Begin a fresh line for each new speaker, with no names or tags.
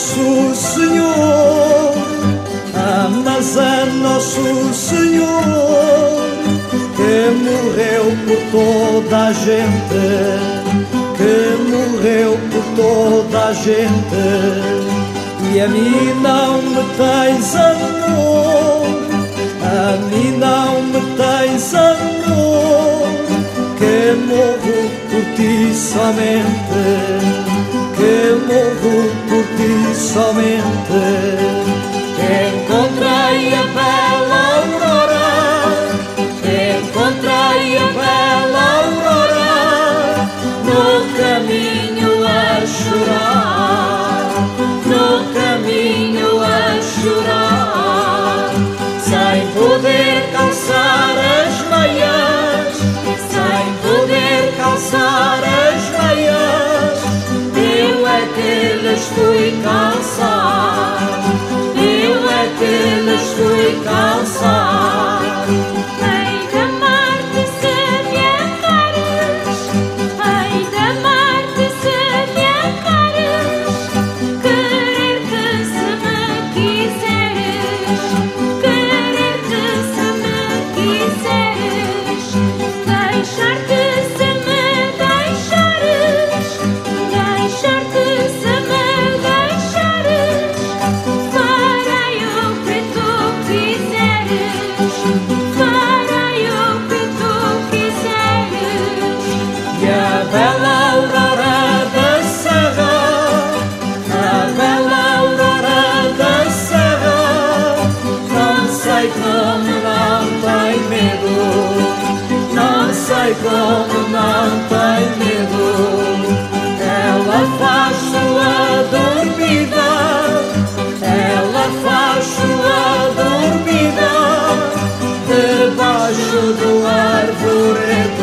Nosso Senhor, amas a nosso Senhor, que morreu por toda a gente, que morreu por toda a gente, e a mim não me tens amor, a mim não me tens amor, que morro por ti somente ti
Lhes fui calçar, eu é lhes fui calçar. sei como não tem medo. Ela faz sua dormida, ela faz sua dormida, debaixo do arvoredo.